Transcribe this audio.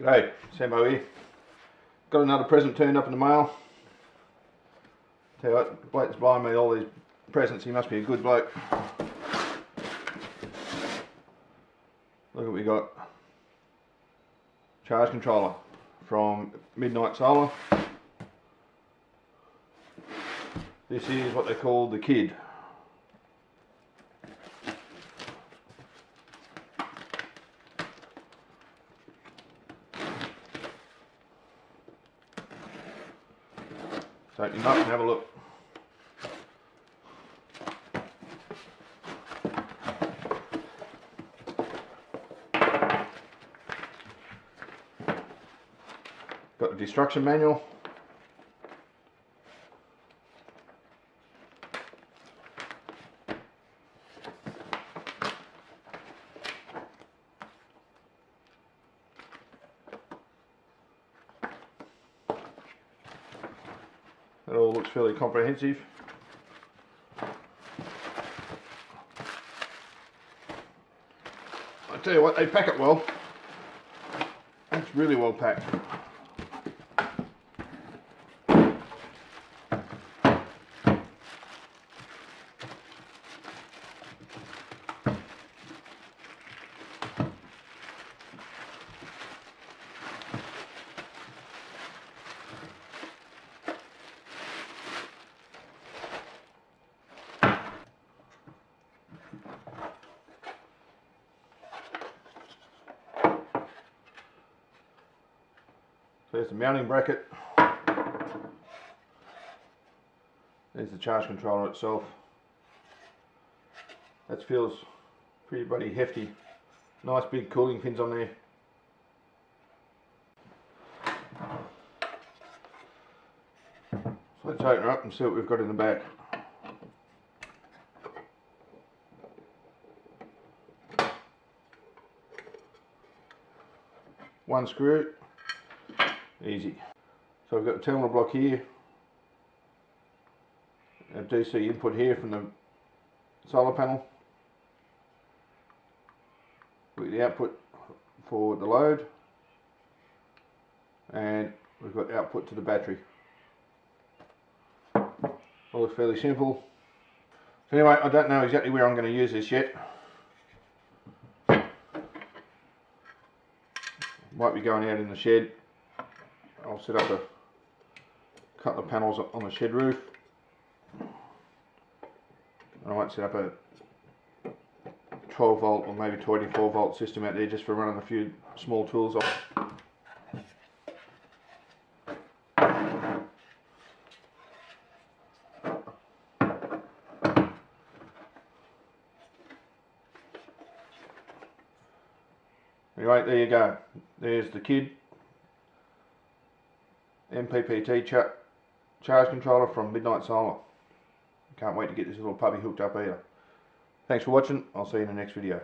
G'day, Sambo here. Got another present turned up in the mail. Tell you what, bloke's buying me all these presents, he must be a good bloke. Look what we got. Charge controller from Midnite Solar. This is what they call the kid. So open up and have a look. Got the destruction manual. That all looks fairly comprehensive. I tell you what, they pack it well. It's really well packed. So there's the mounting bracket. There's the charge controller itself. That feels pretty bloody hefty. Nice big cooling fins on there. So let's open her up and see what we've got in the back. One screw, Easy. So I've got the terminal block here, a DC input here from the solar panel, with the output for the load, and we've got output to the battery. All looks fairly simple. So anyway, I don't know exactly where I'm going to use this yet. Might be going out in the shed I'll set up a couple of panels on the shed roof. I might set up a 12 volt or maybe 24 volt system out there just for running a few small tools off. Anyway, there you go. There's the kid MPPT char charge controller from Midnite Solar. Can't wait to get this little puppy hooked up either. Thanks for watching. I'll see you in the next video.